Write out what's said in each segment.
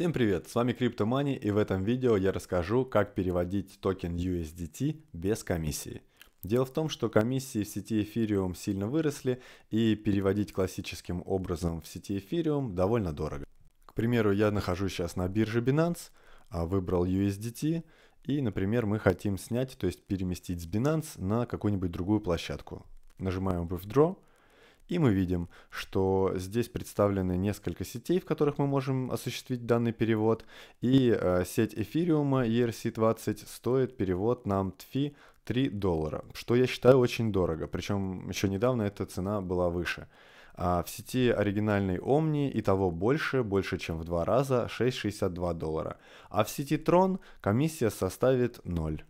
Всем привет, с вами CryptoMoney и в этом видео я расскажу, как переводить токен USDT без комиссии. Дело в том, что комиссии в сети Ethereum сильно выросли и переводить классическим образом в сети Ethereum довольно дорого. К примеру, я нахожусь сейчас на бирже Binance, а выбрал USDT и, например, мы хотим снять, то есть переместить с Binance на какую-нибудь другую площадку. Нажимаем Withdraw – и мы видим, что здесь представлены несколько сетей, в которых мы можем осуществить данный перевод. И э, сеть эфириума ERC20 стоит перевод нам TFI 3 доллара, что я считаю очень дорого. Причем еще недавно эта цена была выше. А в сети оригинальной Omni и того больше, больше чем в два раза, 6,62 доллара. А в сети Tron комиссия составит 0.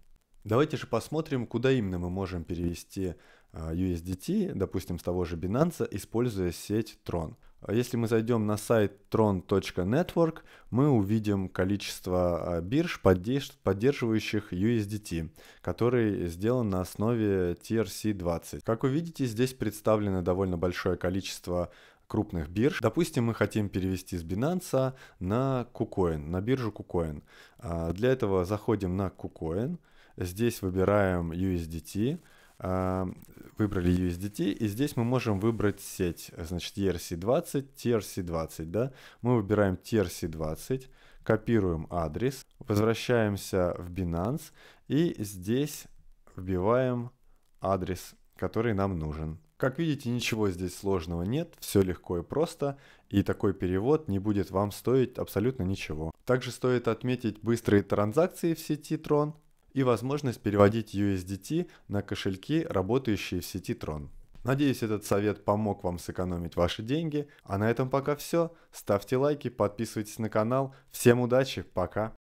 Давайте же посмотрим, куда именно мы можем перевести а, USDT, допустим, с того же Binance, используя сеть Tron. А если мы зайдем на сайт tron.network, мы увидим количество а, бирж, поддерживающих USDT, который сделан на основе TRC20. Как вы видите, здесь представлено довольно большое количество крупных бирж. Допустим, мы хотим перевести с Binance на KuCoin, на биржу KuCoin. Для этого заходим на KuCoin, здесь выбираем USDT, выбрали USDT, и здесь мы можем выбрать сеть, значит, ERC20, TRC20, да, мы выбираем TRC20, копируем адрес, возвращаемся в Binance, и здесь вбиваем адрес, который нам нужен. Как видите, ничего здесь сложного нет, все легко и просто, и такой перевод не будет вам стоить абсолютно ничего. Также стоит отметить быстрые транзакции в сети Tron, и возможность переводить USDT на кошельки, работающие в сети Tron. Надеюсь, этот совет помог вам сэкономить ваши деньги. А на этом пока все. Ставьте лайки, подписывайтесь на канал. Всем удачи, пока!